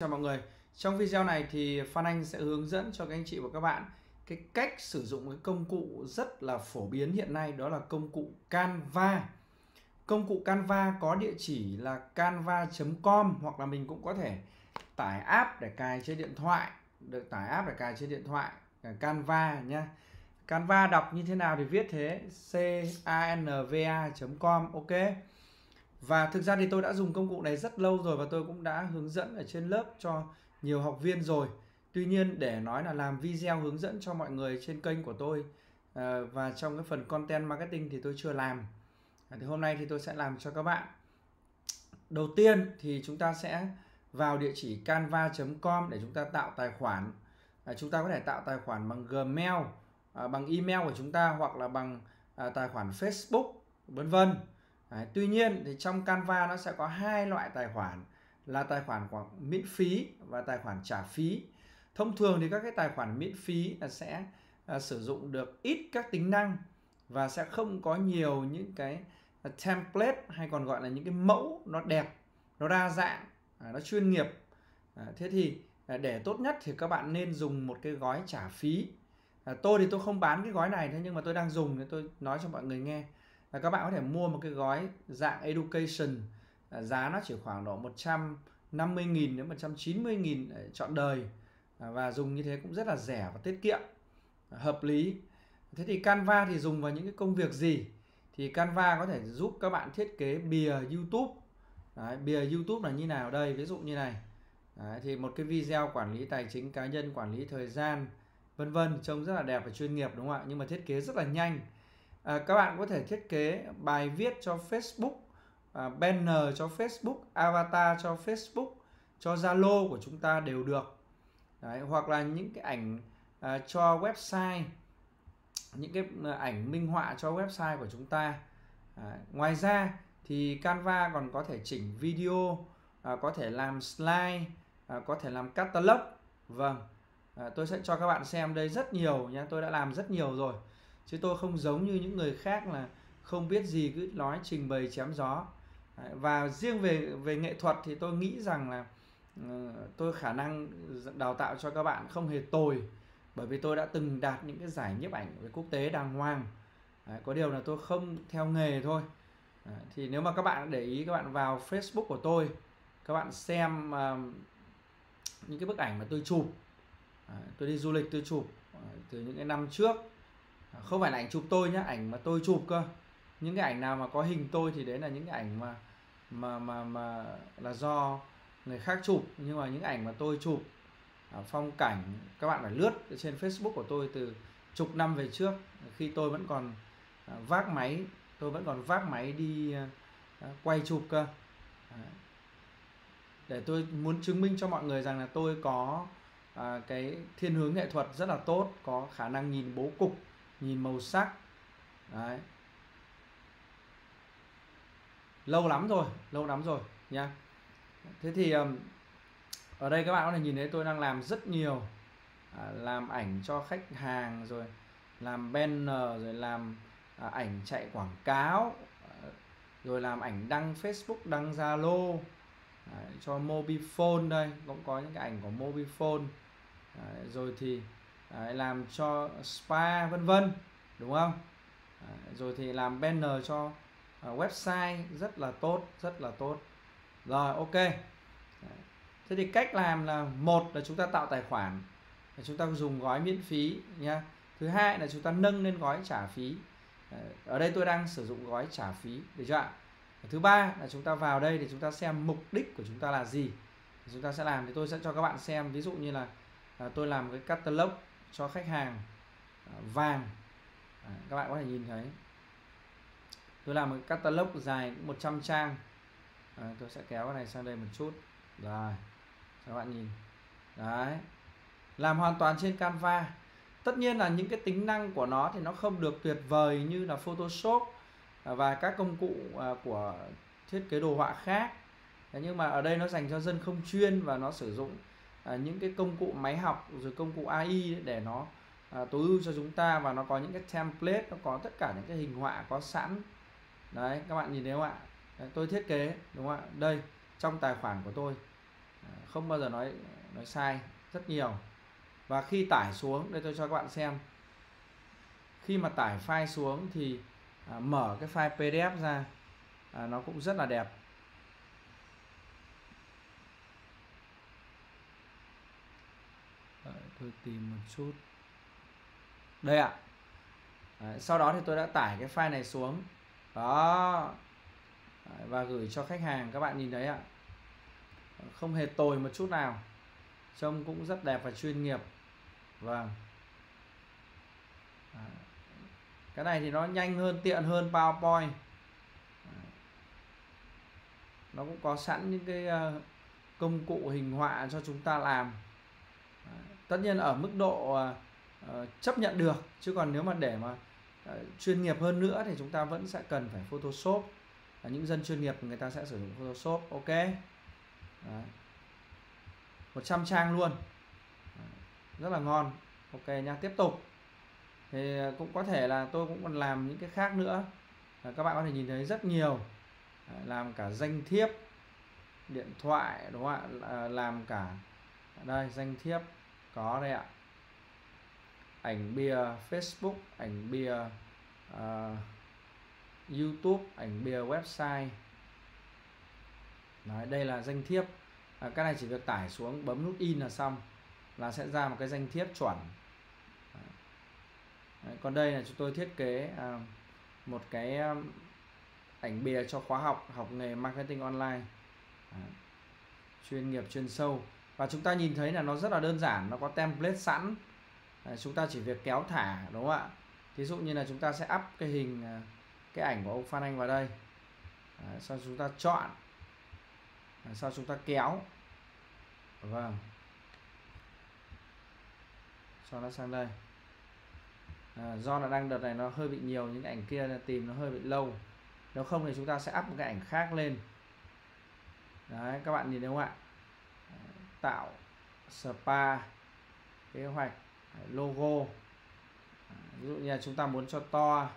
Chào mọi người. Trong video này thì Phan Anh sẽ hướng dẫn cho các anh chị và các bạn cái cách sử dụng cái công cụ rất là phổ biến hiện nay đó là công cụ Canva. Công cụ Canva có địa chỉ là canva.com hoặc là mình cũng có thể tải app để cài trên điện thoại, được tải app để cài trên điện thoại à, Canva nhá. Canva đọc như thế nào thì viết thế c a n v a.com ok. Và thực ra thì tôi đã dùng công cụ này rất lâu rồi và tôi cũng đã hướng dẫn ở trên lớp cho nhiều học viên rồi. Tuy nhiên để nói là làm video hướng dẫn cho mọi người trên kênh của tôi ờ, và trong cái phần content marketing thì tôi chưa làm. À, thì hôm nay thì tôi sẽ làm cho các bạn. Đầu tiên thì chúng ta sẽ vào địa chỉ canva.com để chúng ta tạo tài khoản. À, chúng ta có thể tạo tài khoản bằng Gmail, à, bằng email của chúng ta hoặc là bằng tài khoản Facebook, vân vân Đấy, tuy nhiên thì trong Canva nó sẽ có hai loại tài khoản là tài khoản miễn phí và tài khoản trả phí. Thông thường thì các cái tài khoản miễn phí là sẽ à, sử dụng được ít các tính năng và sẽ không có nhiều những cái à, template hay còn gọi là những cái mẫu nó đẹp, nó đa dạng, à, nó chuyên nghiệp. À, thế thì à, để tốt nhất thì các bạn nên dùng một cái gói trả phí. À, tôi thì tôi không bán cái gói này thế nhưng mà tôi đang dùng nên tôi nói cho mọi người nghe và các bạn có thể mua một cái gói dạng education. Ờ, giá nó chỉ khoảng độ 150.000 đến 190.000 chọn ờ, đời. Ờ, và dùng như thế cũng rất là rẻ và tiết kiệm. Hợp lý. Thế thì Canva thì dùng vào những cái công việc gì? Thì Canva có thể giúp các bạn thiết kế bìa YouTube. Đấy, bìa YouTube là như nào đây? Ví dụ như này. Đấy, thì một cái video quản lý tài chính cá nhân quản lý thời gian vân vân trông rất là đẹp và chuyên nghiệp đúng không ạ? Nhưng mà thiết kế rất là nhanh à, các bạn có thể thiết kế bài viết cho Facebook à, banner cho Facebook avatar cho Facebook cho Zalo của chúng ta đều được. Đấy, hoặc là những cái ảnh à, cho website những cái à, ảnh minh họa cho website của chúng ta. À, ngoài ra thì Canva còn có thể chỉnh video à, có thể làm slide à, có thể làm catalog. Vâng à, tôi sẽ cho các bạn xem đây rất nhiều nhé tôi đã làm rất nhiều rồi chứ tôi không giống như những người khác là không biết gì cứ nói trình bày chém gió. Và riêng về về nghệ thuật thì tôi nghĩ rằng là ờ, tôi khả năng đào tạo cho các bạn không hề tồi bởi vì tôi đã từng đạt những cái giải nhiếp ảnh về quốc tế đàng hoàng. Đấy, có điều là tôi không theo nghề thôi. Đấy, thì nếu mà các bạn để ý các bạn vào Facebook của tôi các bạn xem uh, những cái bức ảnh mà tôi chụp. Đấy, tôi đi du lịch tôi chụp ờ, từ những cái năm trước không phải là ảnh chụp tôi nhá, ảnh mà tôi chụp cơ. Những cái ảnh nào mà có hình tôi thì đấy là những cái ảnh mà mà mà mà là do người khác chụp. Nhưng mà những ảnh mà tôi chụp à, phong cảnh, các bạn phải lướt trên Facebook của tôi từ chục năm về trước. Khi tôi vẫn còn à, vác máy, tôi vẫn còn vác máy đi à, quay chụp cơ. Để tôi muốn chứng minh cho mọi người rằng là tôi có cái thiên hướng nghệ thuật rất là tốt, có khả năng nhìn bố cục nhìn màu sắc. Đấy. Lâu lắm rồi lâu lắm rồi nha. Thế thì ở đây các bạn có thể nhìn thấy tôi đang làm rất nhiều. À, làm ảnh cho khách hàng rồi làm banner rồi làm à, ảnh chạy quảng cáo à, rồi làm ảnh đăng Facebook đăng Zalo à, cho Mobifone đây cũng có những cái ảnh của Mobifone. À, rồi thì Đấy, làm cho spa vân vân đúng không? Đấy, rồi thì làm banner cho uh, website rất là tốt rất là tốt. Rồi ok. Đấy. thế thì cách làm là một là chúng ta tạo tài khoản chúng ta dùng gói miễn phí nha thứ hai là chúng ta nâng lên gói trả phí. Đấy. ở đây tôi đang sử dụng gói trả phí được chưa ạ? Thứ ba là chúng ta vào đây để chúng ta xem mục đích của chúng ta là gì. Chúng ta sẽ làm thì tôi sẽ cho các bạn xem ví dụ như là à, tôi làm cái catalog cho khách hàng à, vàng. À, các bạn có thể nhìn thấy. Tôi làm một catalog dài 100 trang. À, tôi sẽ kéo cái này sang đây một chút. Rồi các bạn nhìn. Đấy. Làm hoàn toàn trên Canva. Tất nhiên là những cái tính năng của nó thì nó không được tuyệt vời như là Photoshop à, và các công cụ à, của thiết kế đồ họa khác. Nhưng mà ở đây nó dành cho dân không chuyên và nó sử dụng à, những cái công cụ máy học rồi công cụ AI để nó à, tối ưu cho chúng ta và nó có những cái template nó có tất cả những cái hình họa có sẵn. Đấy các bạn nhìn thấy không ạ? Đấy, tôi thiết kế đúng không ạ? Đây trong tài khoản của tôi. À, không bao giờ nói nói sai rất nhiều. Và khi tải xuống đây tôi cho các bạn xem. Khi mà tải file xuống thì à, mở cái file PDF ra à, nó cũng rất là đẹp Đấy, tôi tìm một chút. Đây ạ. Đấy, sau đó thì tôi đã tải cái file này xuống. Đó. Đấy, và gửi cho khách hàng các bạn nhìn thấy ạ. Không hề tồi một chút nào. Trông cũng rất đẹp và chuyên nghiệp. Vâng. Cái này thì nó nhanh hơn tiện hơn PowerPoint. Nó cũng có sẵn những cái ờ, công cụ hình họa cho chúng ta làm tất nhiên ở mức độ uh, chấp nhận được chứ còn nếu mà để mà ờ, chuyên nghiệp hơn nữa thì chúng ta vẫn sẽ cần phải Photoshop. Những dân chuyên nghiệp người ta sẽ sử dụng Photoshop ok? Đấy. 100 trang luôn. Rất là ngon. Ok nha tiếp tục. Thì à, cũng có thể là tôi cũng còn làm những cái khác nữa. Các bạn có thể nhìn thấy rất nhiều. Làm cả danh thiếp điện thoại đúng không ạ? À, làm cả đây danh thiếp có đây ạ. Ảnh bìa Facebook ảnh bìa uh, ờ, YouTube ảnh bìa website. Đấy, đây là danh thiếp. À, cái này chỉ việc tải xuống bấm nút in là xong là sẽ ra một cái danh thiếp chuẩn. Đấy, còn đây là chúng tôi thiết kế à, một cái um, ảnh bìa cho khóa học học nghề marketing online. À, chuyên nghiệp chuyên sâu và chúng ta nhìn thấy là nó rất là đơn giản nó có template sẵn. À, chúng ta chỉ việc kéo thả đúng không ạ? Thí dụ như là chúng ta sẽ up cái hình à, cái ảnh của ông Phan Anh vào đây. À, sau chúng ta chọn. À, sau chúng ta kéo. Vâng. Cho nó sang đây. À, do là đang đợt này nó hơi bị nhiều những ảnh kia là tìm nó hơi bị lâu. Nếu không thì chúng ta sẽ up một cái ảnh khác lên. Đấy các bạn nhìn thấy không ạ? Tạo spa, kế hoạch à, logo. À, ví dụ như là chúng ta muốn cho to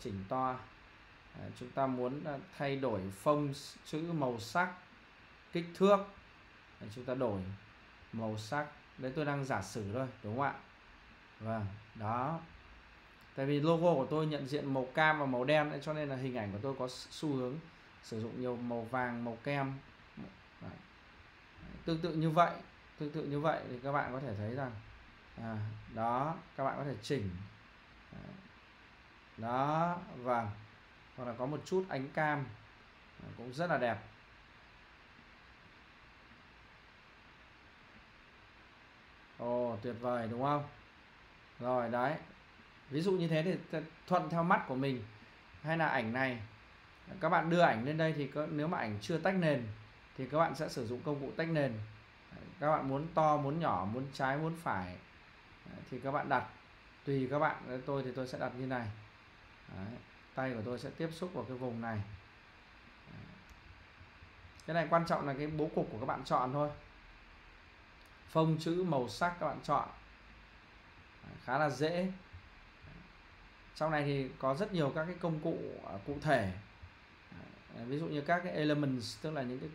chỉnh to. À, chúng ta muốn thay đổi phông chữ màu sắc, kích thước. Chúng ta đổi màu sắc. Đấy, tôi đang giả sử thôi, đúng không ạ? Vâng đó. Tại vì logo của tôi nhận diện màu cam và màu đen, cho nên là hình ảnh của tôi có xu hướng sử dụng nhiều màu vàng, màu kem tương tự như vậy tương tự như vậy thì các bạn có thể thấy rằng à, đó các bạn có thể chỉnh à, đó và hoặc là có một chút ánh cam à, cũng rất là đẹp. Ồ tuyệt vời đúng không? Rồi đấy. Ví dụ như thế thì thuận theo mắt của mình. Hay là ảnh này. Các bạn đưa ảnh lên đây thì có, nếu mà ảnh chưa tách nền thì các bạn sẽ sử dụng công cụ tách nền. Các bạn muốn to, muốn nhỏ, muốn trái, muốn phải, thì các bạn đặt. Tùy các bạn, tôi thì tôi sẽ đặt như này. Đấy. tay của tôi sẽ tiếp xúc vào cái vùng này. Cái này quan trọng là cái bố cục của các bạn chọn thôi. Phông chữ màu sắc các bạn chọn. Khá là dễ. Trong này thì có rất nhiều các cái công cụ à, cụ thể. Ví dụ như các cái elements, tức là những cái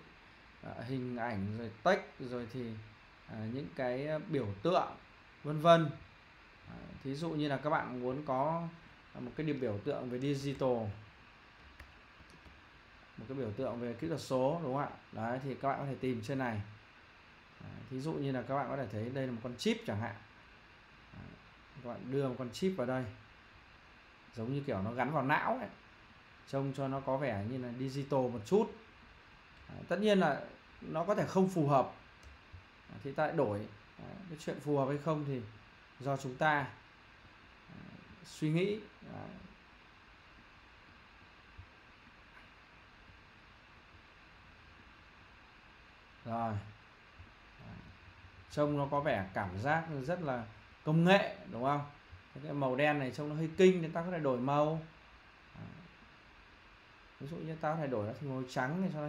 Ờ, hình ảnh rồi text rồi thì ờ, những cái ờ, biểu tượng, vân vân. Thí dụ như là các bạn muốn có một cái điểm biểu tượng về digital, một cái biểu tượng về kỹ thuật số, đúng không ạ? Đấy, thì các bạn có thể tìm trên này. Thí dụ như là các bạn có thể thấy đây là một con chip chẳng hạn. Các bạn đưa một con chip vào đây, giống như kiểu nó gắn vào não ấy. trông cho nó có vẻ như là digital một chút. Tất nhiên là nó có thể không phù hợp. Ờ, thì ta lại đổi. Ờ, cái chuyện phù hợp hay không thì do chúng ta ờ, suy nghĩ. Rồi. Trông nó có vẻ cảm giác rất là công nghệ, đúng không? Cái màu đen này trông nó hơi kinh nên ta có thể đổi màu. Ví dụ như ta có thể đổi nó thành màu trắng này cho nó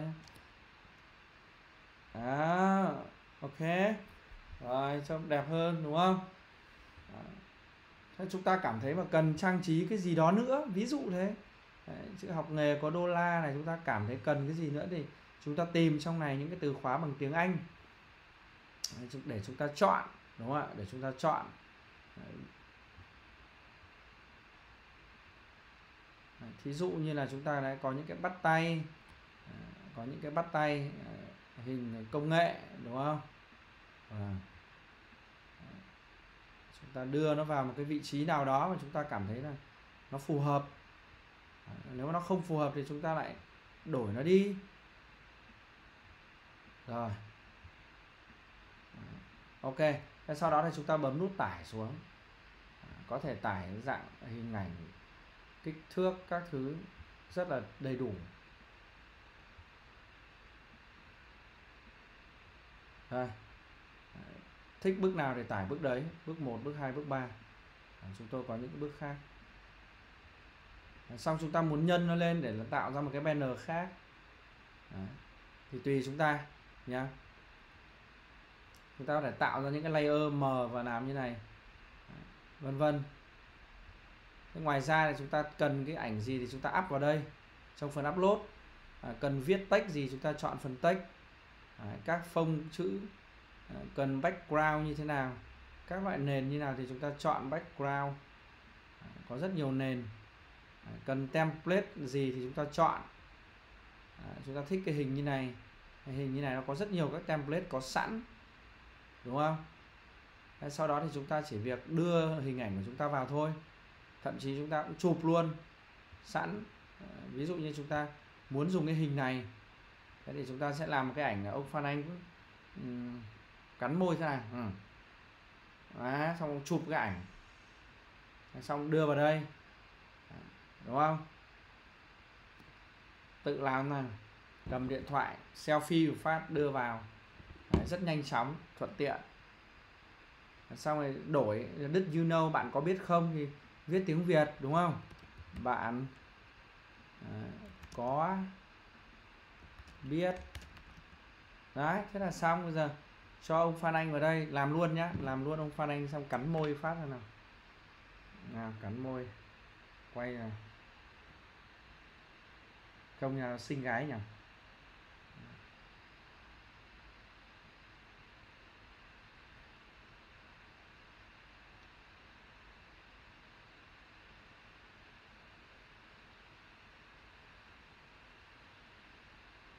nhé à, ok. Rồi trông đẹp hơn đúng không? Thế chúng ta cảm thấy mà cần trang trí cái gì đó nữa ví dụ thế. Đấy, chữ học nghề có đô la này chúng ta cảm thấy cần cái gì nữa thì chúng ta tìm trong này những cái từ khóa bằng tiếng Anh. Để chúng ta chọn đúng không ạ? Để chúng ta chọn. Thí dụ như là chúng ta đã có những cái bắt tay. Có những cái bắt tay. Đấy hình công nghệ đúng không? À, chúng ta đưa nó vào một cái vị trí nào đó mà chúng ta cảm thấy là nó phù hợp. Nếu mà nó không phù hợp thì chúng ta lại đổi nó đi. Rồi. Ok. Thế sau đó thì chúng ta bấm nút tải xuống. Có thể tải dạng hình ảnh kích thước các thứ rất là đầy đủ Thích bước nào thì tải bước đấy bước 1 bước 2 bước 3 chúng tôi có những bước khác. Xong chúng ta muốn nhân nó lên để tạo ra một cái banner khác. Đấy. thì tùy chúng ta nhá. Chúng ta có thể tạo ra những cái layer mờ và làm như này. Vân vân. Ngoài ra thì chúng ta cần cái ảnh gì thì chúng ta up vào đây. Trong phần upload. À, cần viết text gì chúng ta chọn phần text các phông chữ ờ, cần background như thế nào, các loại nền như nào thì chúng ta chọn background. Có rất nhiều nền. Cần template gì thì chúng ta chọn. Chúng ta thích cái hình như này. Hình như này nó có rất nhiều các template có sẵn, đúng không? Sau đó thì chúng ta chỉ việc đưa hình ảnh của chúng ta vào thôi. Thậm chí chúng ta cũng chụp luôn, sẵn. Ví dụ như chúng ta muốn dùng cái hình này thế thì chúng ta sẽ làm một cái ảnh ông Phan Anh. Um, cắn môi thế này ừ. Đó, xong chụp cái ảnh. Xong đưa vào đây. Đúng không? Tự làm này cầm điện thoại selfie phát đưa vào. Đấy, rất nhanh chóng thuận tiện. Xong rồi đổi đứt you know bạn có biết không thì viết tiếng Việt đúng không? Bạn à, có biết. Đấy, thế là xong bây giờ. Cho ông Phan Anh vào đây, làm luôn nhá. Làm luôn ông Phan Anh xong cắn môi phát ra nào. Nào, cắn môi. Quay nào trông nhà xinh gái nhỉ?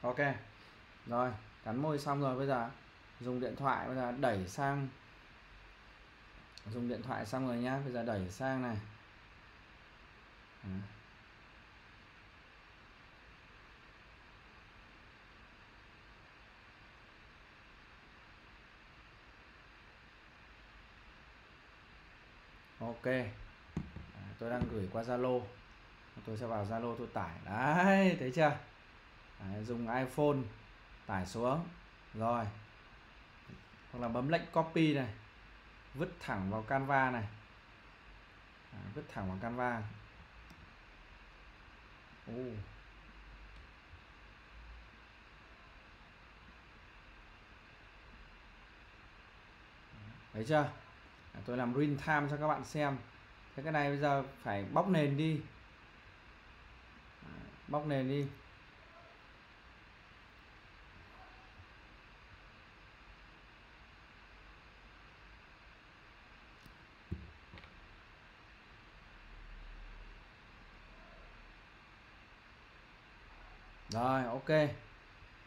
Ok. Rồi, cắn môi xong rồi bây giờ. Dùng điện thoại bây giờ đẩy sang. Dùng điện thoại xong rồi nhá, bây giờ đẩy sang này. Ok. Tôi đang gửi qua Zalo. Tôi sẽ vào Zalo tôi tải. Đấy, thấy chưa? Đấy, dùng iPhone tải xuống rồi. Hoặc là bấm lệnh copy này. Vứt thẳng vào Canva này. Đấy, vứt thẳng vào Canva. Oh. thấy chưa? Tôi làm real time cho các bạn xem. Thế cái này bây giờ phải bóc nền đi. Bóc nền đi rồi ok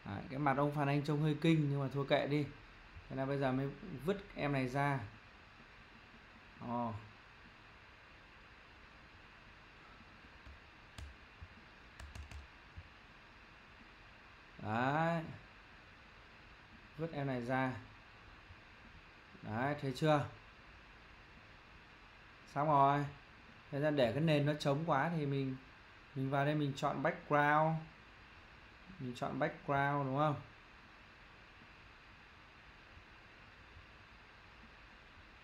Đấy, cái mặt ông Phan Anh trông hơi kinh nhưng mà thua kệ đi thế là bây giờ mới vứt em này ra Ồ. Đấy. Vứt em này ra. Đấy, thấy chưa? Xong rồi. Thế ra để cái nền nó trống quá thì mình mình vào đây mình chọn background. Mình chọn background, đúng không?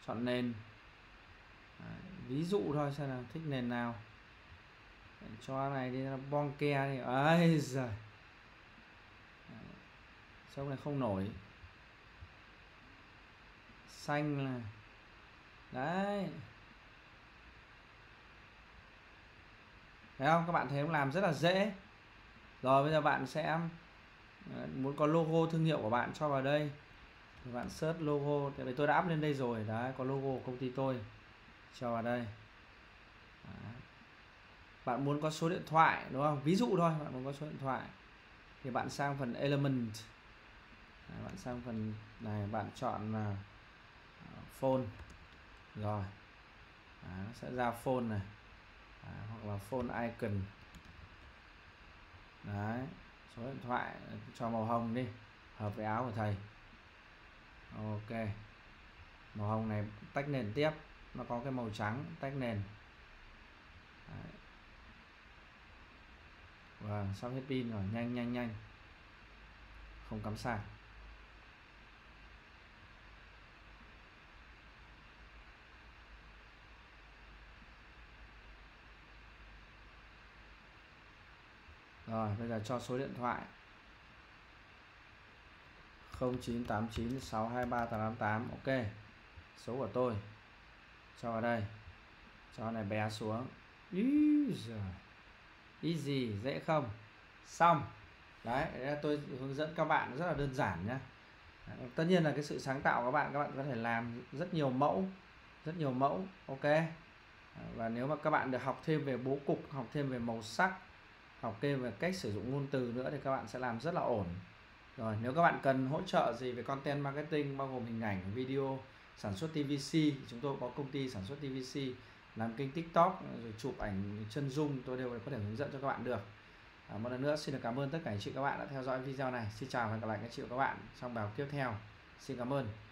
Chọn nền. Ví dụ thôi, xem nào, thích nền nào. Cho này đi là bon ke đi. Ấy giời. Sông này không nổi. Xanh là đấy. Thấy không? Các bạn thấy không? Làm rất là dễ rồi bây giờ bạn sẽ ờ, muốn có logo thương hiệu của bạn cho vào đây. Thì bạn search logo. Tại vì tôi đã up lên đây rồi. Đấy có logo của công ty tôi cho vào đây. Đấy. bạn muốn có số điện thoại đúng không? Ví dụ thôi bạn muốn có số điện thoại. Thì bạn sang phần element. Đấy, bạn sang phần này bạn chọn là uh, phone. Rồi. Đấy, nó sẽ ra phone này. Đấy, hoặc là phone icon đấy, số điện thoại ờ, cho màu hồng đi, hợp với áo của thầy. Ok. Màu hồng này tách nền tiếp, nó có cái màu trắng, tách nền. Đấy. và sắp hết pin rồi, nhanh nhanh nhanh. Không cắm sạc. Rồi, bây giờ cho số điện thoại. 0989 623 888 ok, số của tôi. Cho vào đây. Cho này bé xuống. Easy dễ không? Xong. Đấy tôi hướng dẫn các bạn rất là đơn giản nhé tất nhiên là cái sự sáng tạo các bạn các bạn có thể làm rất nhiều mẫu. Rất nhiều mẫu. Ok. Và nếu mà các bạn được học thêm về bố cục, học thêm về màu sắc học thêm về cách sử dụng ngôn từ nữa thì các bạn sẽ làm rất là ổn. Rồi nếu các bạn cần hỗ trợ gì về content marketing bao gồm hình ảnh video sản xuất TVC chúng tôi có công ty sản xuất TVC làm kênh TikTok rồi chụp ảnh chân dung tôi đều có thể hướng dẫn cho các bạn được. À, một lần nữa xin được cảm ơn tất cả anh chị các bạn đã theo dõi video này. Xin chào và hẹn gặp lại các chị và các bạn trong bài học tiếp theo. Xin cảm ơn.